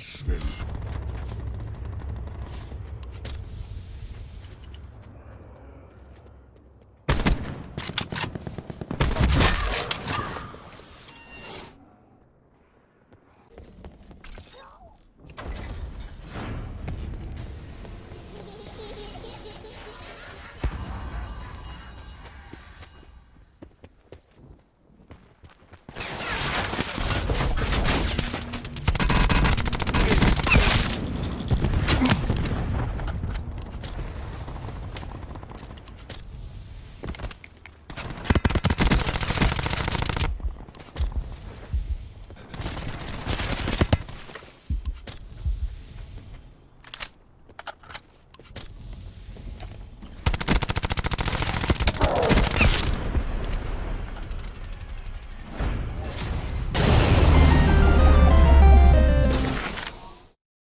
Nashville.